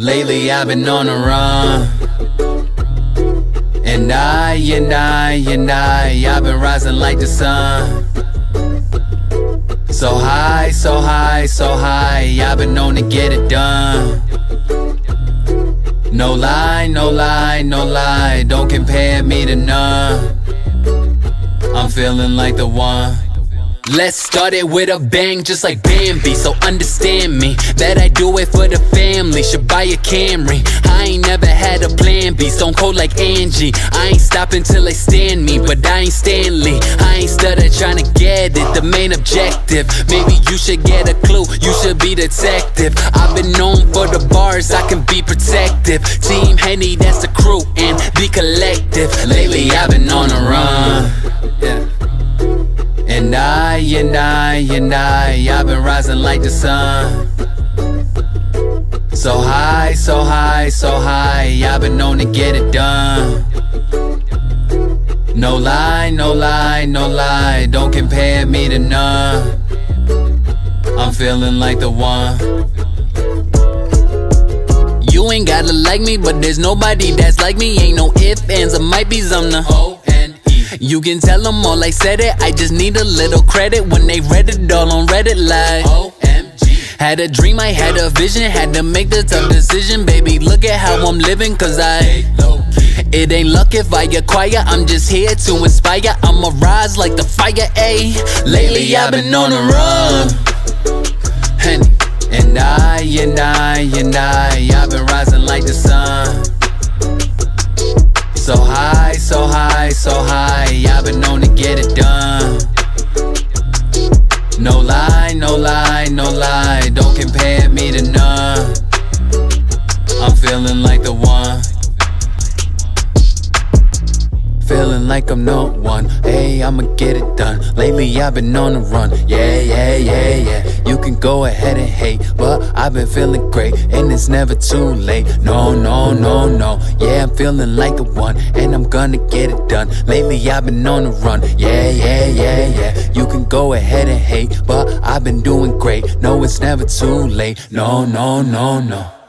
Lately I've been on the run. And I, and I, and I, I've been rising like the sun. So high, so high, so high, I've been known to get it done. No lie, no lie, no lie, don't compare me to none. I'm feeling like the one. Let's start it with a bang, just like Bambi. So understand me that I do it for the family. Should buy a Camry. I ain't never had a plan B. Stone cold like Angie. I ain't stopping till they stand me, but I ain't Stanley. I ain't stutter trying to get it. The main objective. Maybe you should get a clue. You should be detective. I've been known for the bars. I can be protective. Team Henny, that's the crew, and the collective. Lately I've been on the run. And I, and I, I've been rising like the sun. So high, so high, so high, I've been known to get it done. No lie, no lie, no lie, don't compare me to none. I'm feeling like the one. You ain't gotta like me, but there's nobody that's like me. Ain't no ifs, ands, or might be some the O-N-E. Oh. You can tell them all I said it. I just need a little credit when they read it all on Reddit like OMG. Had a dream, I had a vision, had to make the tough decision. Baby, look at how I'm living, cause I. It ain't luck if I acquire, I'm just here to inspire. I'ma rise like the fire, ayy. Lately I've been on the run. Henny. And I, and I, and I, I've been rising like the sun. So high, so high, like I'm no one. Hey, I'ma get it done. Lately I've been on the run. Yeah, yeah, yeah, yeah. You can go ahead and hate, but I've been feeling great, and it's never too late. No, no, no, no. Yeah, I'm feeling like the one, and I'm gonna get it done. Lately I've been on the run. Yeah, yeah, yeah, yeah. You can go ahead and hate, but I've been doing great. No, it's never too late. No, no, no, no.